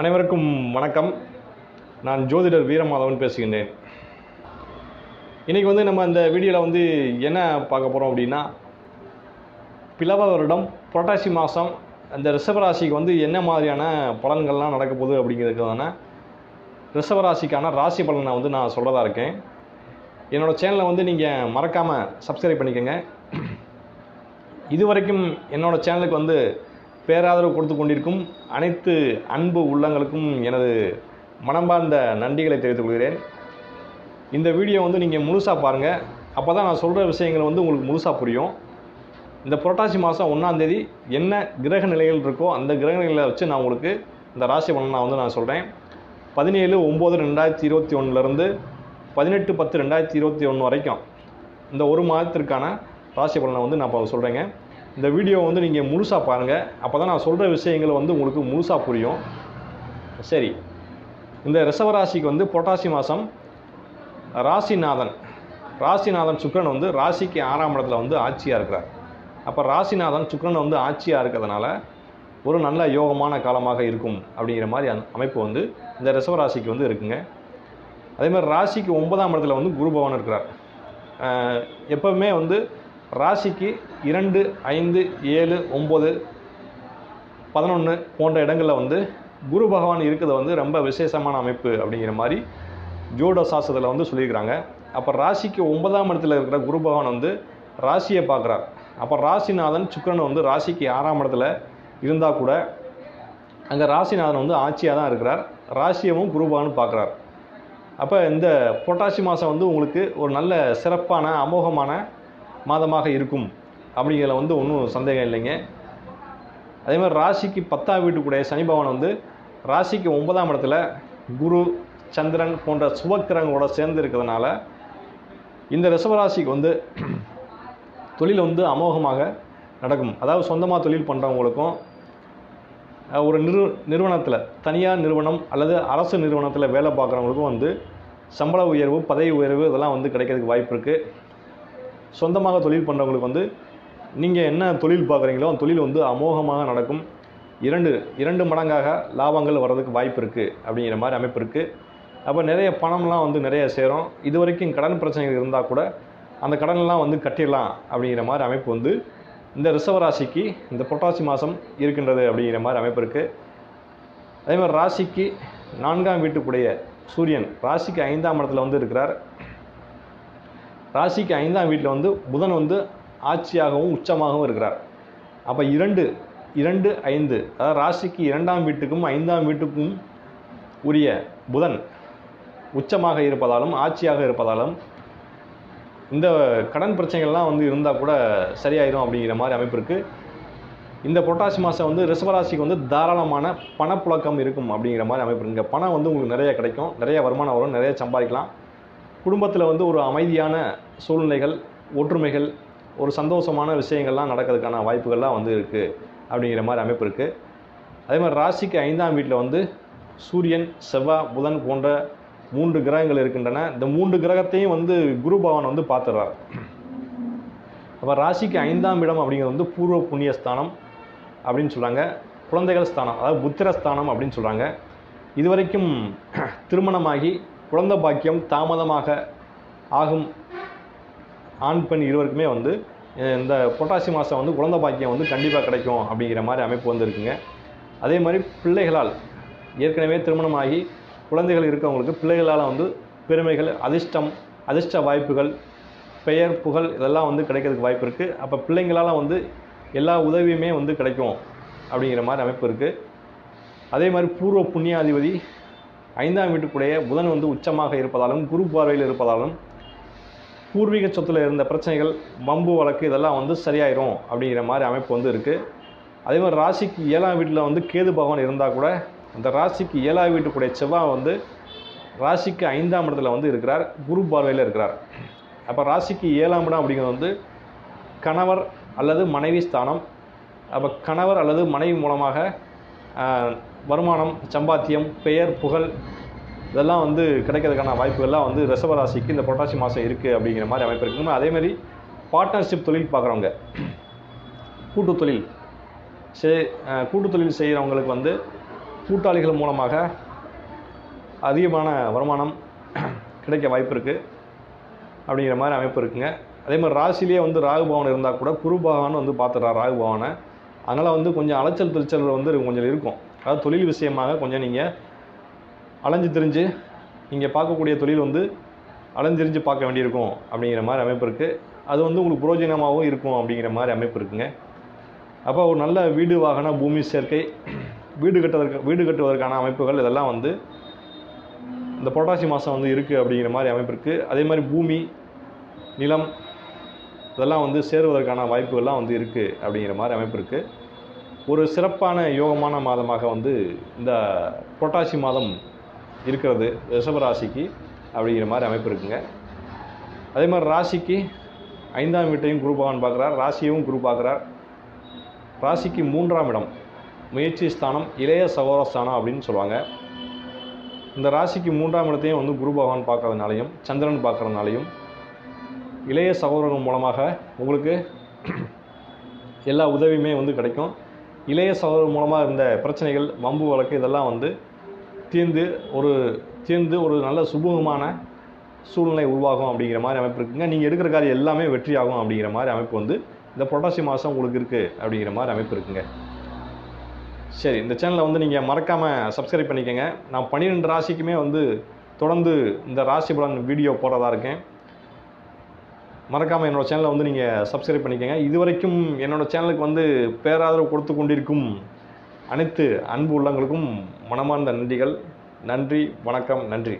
அனைவருக்கும் வணக்கம். நான் ஜோதிடர் வீரமாதவன் பேசுகின்றேன். இன்றைக்கி வந்து நம்ம இந்த வீடியோவில் வந்து என்ன பார்க்க போகிறோம் அப்படின்னா பிளவ வருடம் புரட்டாசி மாதம் அந்த ரிஷபராசிக்கு வந்து என்ன மாதிரியான பலன்கள்லாம் நடக்க போகுது அப்படிங்கிறதுக்கான ரிஷபராசிக்கான ராசி பலனை வந்து நான் சொல்கிறதா இருக்கேன். என்னோடய சேனலை வந்து நீங்கள் மறக்காமல் சப்ஸ்கிரைப் பண்ணிக்கோங்க. இதுவரைக்கும் என்னோடய சேனலுக்கு வந்து பேராதரவு கொடுத்து கொண்டிருக்கும் அனைத்து அன்பு உள்ளங்களுக்கும் எனது மனம்பார்ந்த நன்றிகளை தெரிவித்துக் கொள்கிறேன். இந்த வீடியோ வந்து நீங்கள் முழுசாக பாருங்கள் அப்போ தான் நான் சொல்கிற விஷயங்கள் வந்து உங்களுக்கு முழுசாக புரியும். இந்த புரட்டாசி மாதம் ஒன்றாந்தேதி என்ன கிரக நிலைகள் இருக்கோ அந்த கிரக நிலைகளை வச்சு நான் உங்களுக்கு இந்த ராசி பலன் நான் வந்து நான் சொல்கிறேன் பதினேழு ஒம்பது ரெண்டாயிரத்தி இருபத்தி ஒன்றுலேருந்து பதினெட்டு பத்து ரெண்டாயிரத்தி இருபத்தி ஒன்று வரைக்கும் இந்த ஒரு மாதத்திற்கான ராசி பலனை வந்து நான் இப்போ சொல்கிறேங்க இந்த வீடியோ வந்து நீங்கள் முழுசாக பாருங்கள் அப்போ தான் நான் சொல்கிற விஷயங்கள் வந்து உங்களுக்கு முழுசாக புரியும். சரி. இந்த ரிஷவராசிக்கு வந்து புரட்டாசி மாதம் ராசிநாதன். ராசிநாதன் சுக்கரன் வந்து ராசிக்கு ஆறாம் இடத்துல வந்து ஆட்சியாக இருக்கிறார். அப்போ ராசிநாதன் சுக்கரன் வந்து ஆட்சியாக இருக்கிறதுனால ஒரு நல்ல யோகமான காலமாக இருக்கும் அப்படிங்கிற மாதிரி அந் அமைப்பு வந்து இந்த ரிஷவராசிக்கு வந்து இருக்குங்க. அதே மாதிரி ராசிக்கு ஒன்பதாம் இடத்துல வந்து குரு பகவான் இருக்கிறார். எப்போவுமே வந்து ராசிக்கு இரண்டு ஐந்து ஏழு ஒம்பது பதினொன்று போன்ற இடங்களில் வந்து குரு பகவான் இருக்கிறது வந்து ரொம்ப விசேஷமான அமைப்பு அப்படிங்கிற மாதிரி ஜோட சாஸ்திரத்தில் வந்து சொல்லியிருக்கிறாங்க. அப்போ ராசிக்கு ஒன்பதாம் இடத்துல இருக்கிற குரு பகவான் வந்து ராசியை பார்க்குறார். அப்போ ராசிநாதன் சுக்கிரன் வந்து ராசிக்கு ஆறாம் இடத்துல இருந்தால் கூட அங்கே ராசிநாதன் வந்து ஆட்சியாக தான் இருக்கிறார். ராசியவும் குரு பகவான் பார்க்குறார். அப்போ இந்த புரட்டாசி மாதம் வந்து உங்களுக்கு ஒரு நல்ல சிறப்பான அமோகமான மாதமாக இருக்கும் அப்படிங்கிறதுல வந்து ஒன்றும் சந்தேகம் இல்லைங்க. அதே மாதிரி ராசிக்கு பத்தாம் வீட்டுக்குடைய சனி பகவான் வந்து ராசிக்கு ஒன்பதாம் இடத்துல குரு சந்திரன் போன்ற சுபக்கிரங்களோட சேர்ந்து இருக்கிறதுனால இந்த ரிஷபராசிக்கு வந்து தொழில் வந்து அமோகமாக நடக்கும். அதாவது சொந்தமாக தொழில் பண்ணுறவங்களுக்கும் ஒரு நிறு நிறுவனத்தில் தனியார் நிறுவனம் அல்லது அரசு நிறுவனத்தில் வேலை பார்க்குறவங்களுக்கும் வந்து சம்பள உயர்வு பதவி உயர்வு இதெல்லாம் வந்து கிடைக்கிறதுக்கு வாய்ப்பு இருக்குது சொந்தமாக தொழில் பண்ணுறவங்களுக்கு வந்து நீங்கள் என்ன தொழில் பார்க்குறீங்களோ அந்த தொழில் வந்து அமோகமாக நடக்கும். இரண்டு இரண்டு மடங்காக லாபங்கள் வர்றதுக்கு வாய்ப்பு இருக்குது அப்படிங்கிற மாதிரி அமைப்பு இருக்குது அப்போ நிறைய பணம்லாம் வந்து நிறைய சேரும். இது வரைக்கும் கடன் பிரச்சனைகள் இருந்தால் கூட அந்த கடனெல்லாம் வந்து கட்டிடலாம் அப்படிங்கிற மாதிரி அமைப்பு வந்து இந்த ரிஷவராசிக்கு இந்த புரட்டாசி மாதம் இருக்கின்றது அப்படிங்கிற மாதிரி அமைப்பு இருக்குது அதே மாதிரி ராசிக்கு நான்காம் வீட்டுக்குடைய சூரியன் ராசிக்கு ஐந்தாம் இடத்துல வந்து இருக்கிறார். ராசிக்கு ஐந்தாம் வீட்டில் வந்து புதன் வந்து ஆட்சியாகவும் உச்சமாகவும் இருக்கிறார். அப்போ இரண்டு இரண்டு ஐந்து அதாவது ராசிக்கு இரண்டாம் வீட்டுக்கும் ஐந்தாம் வீட்டுக்கும் உரிய புதன் உச்சமாக இருப்பதாலும் ஆட்சியாக இருப்பதாலும் இந்த கடன் பிரச்சனைகள்லாம் வந்து இருந்தால் கூட சரியாயிடும் அப்படிங்கிற மாதிரி அமைப்பு இருக்குது இந்த புரட்டாசி மாதம் வந்து ரிஷபராசிக்கு வந்து தாராளமான பணப்புழக்கம் இருக்கும் அப்படிங்கிற மாதிரி அமைப்பு இருக்குது பணம் வந்து உங்களுக்கு நிறைய கிடைக்கும். நிறைய வருமானம் வரும். நிறைய சம்பாதிக்கலாம். குடும்பத்தில் வந்து ஒரு அமைதியான சூழ்நிலைகள் ஒற்றுமைகள் ஒரு சந்தோஷமான விஷயங்கள்லாம் நடக்கிறதுக்கான வாய்ப்புகள்லாம் வந்து இருக்குது அப்படிங்கிற மாதிரி அமைப்பு இருக்குது அதே மாதிரி ராசிக்கு ஐந்தாம் வீட்டில் வந்து சூரியன் செவ்வாய் புதன் போன்ற மூன்று கிரகங்கள் இருக்கின்றன. இந்த மூன்று கிரகத்தையும் வந்து குரு பகவான் வந்து பார்த்துடுறார். அப்போ ராசிக்கு ஐந்தாம் இடம் அப்படிங்கிறது வந்து பூர்வ புண்ணிய ஸ்தானம் அப்படின்னு சொல்கிறாங்க குழந்தைகள் ஸ்தானம் அதாவது புத்திர ஸ்தானம் அப்படின்னு சொல்கிறாங்க இதுவரைக்கும் திருமணமாகி குழந்தை பாக்கியம் தாமதமாக ஆகும். ஆண் பெண் இருவருக்குமே வந்து இந்த புரட்டாசி மாதம் வந்து குழந்தை பாக்கியம் வந்து கண்டிப்பாக கிடைக்கும் அப்படிங்கிற மாதிரி அமைப்பு வந்துருக்குங்க. அதே மாதிரி பிள்ளைகளால் ஏற்கனவே திருமணமாகி குழந்தைகள் இருக்கவங்களுக்கு பிள்ளைகளால் வந்து பெருமைகள் அதிர்ஷ்டம் அதிர்ஷ்ட வாய்ப்புகள் பெயர் புகழ் இதெல்லாம் வந்து கிடைக்கிறதுக்கு வாய்ப்பு இருக்குது அப்போ பிள்ளைங்களால் வந்து எல்லா உதவியுமே வந்து கிடைக்கும் அப்படிங்கிற மாதிரி அமைப்பு இருக்குது அதே மாதிரி பூர்வ புண்ணியாதிபதி ஐந்தாம் வீட்டுக்குடைய புதன் வந்து உச்சமாக இருப்பதாலும் குரு பார்வையில் இருப்பதாலும் பூர்வீக சொத்தில் இருந்த பிரச்சனைகள் வம்பு வழக்கு இதெல்லாம் வந்து சரியாயிரும் அப்படிங்கிற மாதிரி அமைப்பு வந்து இருக்குது அதே மாதிரி ராசிக்கு ஏழாம் வீட்டில் வந்து கேது பகவான் இருந்தால் கூட அந்த ராசிக்கு ஏழாம் வீட்டுக்குடைய செவ்வாய் வந்து ராசிக்கு ஐந்தாம் இடத்துல வந்து இருக்கிறார் குரு பார்வையில் இருக்கிறார். அப்போ ராசிக்கு ஏழாம் இடம் அப்படிங்கிறது வந்து கணவர் அல்லது மனைவி ஸ்தானம். அப்போ கணவர் அல்லது மனைவி மூலமாக வருமானம் சம்பாத்தியம் பெயர் புகழ் இதெல்லாம் வந்து கிடைக்கிறதுக்கான வாய்ப்புகள்லாம் வந்து ரிசவராசிக்கு இந்த புரட்டாசி மாதம் இருக்குது அப்படிங்கிற மாதிரி அமைப்பு இருக்குது அதேமாதிரி பார்ட்னர்ஷிப் தொழில் பார்க்குறவங்க. கூட்டு தொழில். செய் கூட்டு தொழில் செய்கிறவங்களுக்கு வந்து கூட்டாளிகள் மூலமாக அதிகமான வருமானம் கிடைக்க வாய்ப்பு இருக்குது அப்படிங்கிற மாதிரி அமைப்பு இருக்குங்க. அதே மாதிரி ராசிலேயே வந்து ராகு பவன் இருந்தால் கூட குரு பகவான் வந்து பார்த்துட்றார் ராகு பவனை அதனால் வந்து கொஞ்சம் அலைச்சல் திருச்சல் வந்து கொஞ்சம் இருக்கும். அதாவது தொழில் விஷயமாக கொஞ்சம் நீங்கள் அலைஞ்சு திரிஞ்சு நீங்கள் பார்க்கக்கூடிய தொழில் வந்து அலைஞ்சிரிஞ்சு பார்க்க வேண்டியிருக்கும் அப்படிங்கிற மாதிரி அமைப்பு இருக்குது அது வந்து உங்களுக்கு புரோஜனமாகவும் இருக்கும் அப்படிங்கிற மாதிரி அமைப்பு இருக்குங்க. அப்போ ஒரு நல்ல வீடு வாகன பூமி சேர்க்கை வீடு கட்டுவதற்கு வீடு கட்டுவதற்கான அமைப்புகள் இதெல்லாம் வந்து இந்த புரட்டாசி மாதம் வந்து இருக்குது அப்படிங்கிற மாதிரி அமைப்பு இருக்குது அதே மாதிரி பூமி நிலம் இதெல்லாம் வந்து சேருவதற்கான வாய்ப்புகள்லாம் வந்து இருக்குது அப்படிங்கிற மாதிரி அமைப்பு இருக்குது ஒரு சிறப்பான யோகமான மாதமாக வந்து இந்த புரட்டாசி மாதம் இருக்கிறது ரிஷபராசிக்கு அப்படிங்கிற மாதிரி அமைப்பு இருக்குங்க. அதே மாதிரி ராசிக்கு ஐந்தாம் வீட்டையும் குரு பகவான் பார்க்குறார் ராசியையும் குரு பார்க்குறார். ராசிக்கு மூன்றாம் இடம் முயற்சி ஸ்தானம் இளைய சகோதர ஸ்தானம் அப்படின்னு சொல்லுவாங்க. இந்த ராசிக்கு மூன்றாம் இடத்தையும் வந்து குரு பகவான் பார்க்கறதுனாலையும் சந்திரன் பார்க்குறதுனாலையும் இளைய சகோதரன் மூலமாக உங்களுக்கு எல்லா உதவியுமே வந்து கிடைக்கும். இளைய சகோதரர் மூலமாக இருந்த பிரச்சனைகள் வம்பு வழக்கு இதெல்லாம் வந்து தீர்ந்து ஒரு தீர்ந்து ஒரு நல்ல சுமூகமான சூழ்நிலை உருவாகும் அப்படிங்கிற மாதிரி அமைப்பு இருக்குங்க. நீங்கள் எடுக்கிற காரியம் எல்லாமே வெற்றியாகும் அப்படிங்கிற மாதிரி அமைப்பு வந்து இந்த புரட்டாசி மாதம் உங்களுக்கு இருக்குது அப்படிங்கிற மாதிரி அமைப்பு இருக்குங்க. சரி இந்த சேனலை வந்து நீங்கள் மறக்காமல் சப்ஸ்கிரைப் பண்ணிக்கோங்க. நான் பன்னிரெண்டு ராசிக்குமே வந்து தொடர்ந்து இந்த ராசி பலன் வீடியோ போடுறதா இருக்கேன். மறக்காமல் என்னோடய சேனலை வந்து நீங்கள் சப்ஸ்கிரைப் பண்ணிக்கோங்க. இதுவரைக்கும் என்னோடய சேனலுக்கு வந்து பேராதரவு கொடுத்து கொண்டிருக்கும் அனைத்து அன்பு உள்ளங்களுக்கும் மனமார்ந்த நன்றிகள். நன்றி வணக்கம் நன்றி.